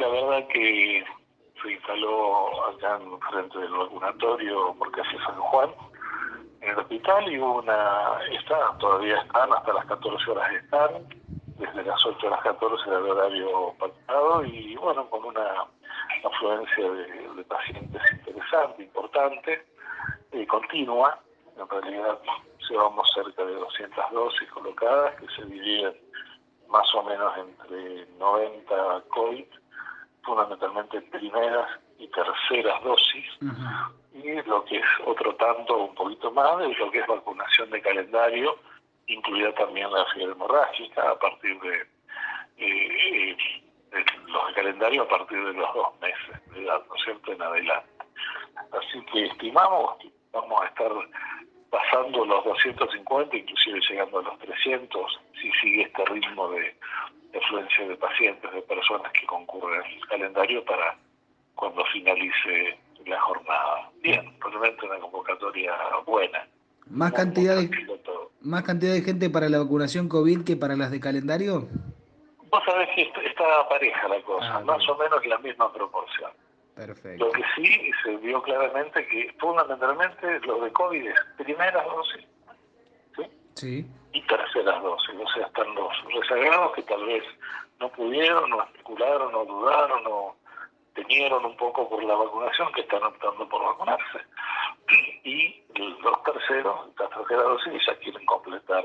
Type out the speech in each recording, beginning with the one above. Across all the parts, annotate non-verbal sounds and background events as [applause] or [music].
La verdad que se instaló acá en frente del vacunatorio por casi San Juan, en el hospital, y una, está, todavía están, hasta las 14 horas están, desde las 8 a las 14 era el horario pactado, y bueno, con una afluencia de, pacientes interesante, importante, y continua, en realidad llevamos cerca de 200 dosis colocadas que se dividen más o menos entre 90 COVID fundamentalmente primeras y terceras dosis, y lo que es otro tanto, un poquito más, es lo que es vacunación de calendario, incluida también la fiebre hemorrágica a partir de, eh, los de calendario a partir de los dos meses de edad, ¿no es cierto?, en adelante. Así que estimamos que vamos a estar pasando los 250, inclusive llegando a los 300, si sigue este ritmo de, de afluencia de pacientes, de personas que concurren al calendario para cuando finalice la jornada. Bien, realmente una convocatoria buena. ¿Más cantidad, de, ¿Más cantidad de gente para la vacunación COVID que para las de calendario? Vos sabés que está pareja la cosa, ah, más o menos la misma proporción. Perfecto. Lo que sí se vio claramente que fundamentalmente lo de COVID es primeras dosis. ¿sí? Sí y terceras dosis. O sea, están los rezagados que tal vez no pudieron, o especularon, o dudaron, o tenieron un poco por la vacunación, que están optando por vacunarse. [clears throat] Y los terceros, la tercera dosis, ya quieren completar,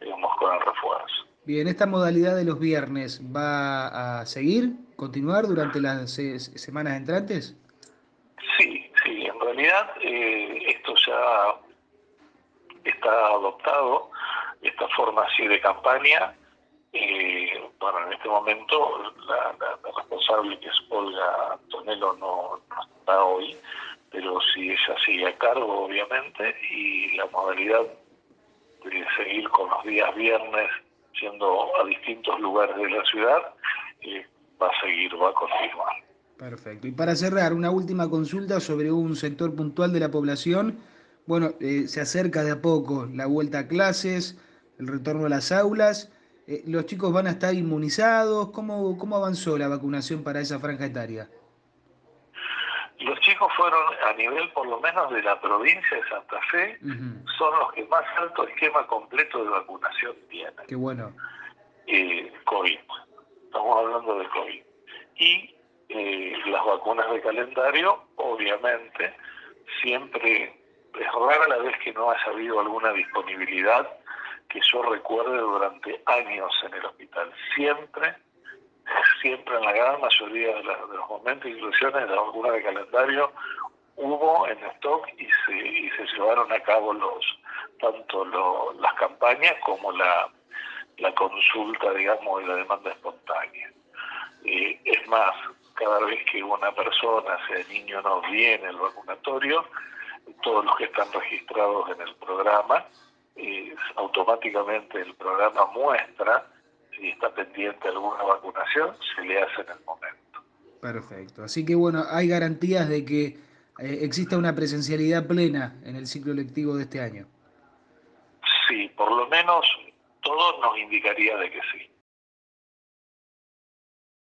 digamos, con el refuerzo. Bien, ¿esta modalidad de los viernes va a seguir, continuar durante las semanas entrantes? Sí, sí, en realidad eh, esto ya está adoptado esta forma así de campaña. Eh, bueno, en este momento la, responsable que es Olga Antonello no, está hoy, pero sí ella sigue a cargo, obviamente, y la modalidad de seguir con los días viernes siendo a distintos lugares de la ciudad eh, va a seguir, va a continuar. Perfecto. Y para cerrar, una última consulta sobre un sector puntual de la población. Bueno, eh, se acerca de a poco la vuelta a clases, el retorno a las aulas. Eh, ¿Los chicos van a estar inmunizados? ¿Cómo, ¿Cómo avanzó la vacunación para esa franja etaria? Los chicos fueron, a nivel por lo menos de la provincia de Santa Fe, son los que más alto esquema completo de vacunación tienen. Qué bueno. Eh, COVID. Estamos hablando de COVID. Y eh, las vacunas de calendario, obviamente, siempre es rara la vez que no haya habido alguna disponibilidad que yo recuerde durante años en el hospital. Siempre, siempre en la gran mayoría de, los momentos, inclusiones de alguna de calendario, hubo en stock y se, y llevaron a cabo los tanto las campañas como la, consulta, digamos, de la demanda espontánea. Eh, es más, cada vez que una persona, sea niño o no, viene al vacunatorio, todos los que están registrados en el programa, automáticamente el programa muestra si está pendiente alguna vacunación, se le hace en el momento. Perfecto. Así que bueno, hay garantías de que eh, exista una presencialidad plena en el ciclo lectivo de este año. Sí, por lo menos todo nos indicaría de que sí.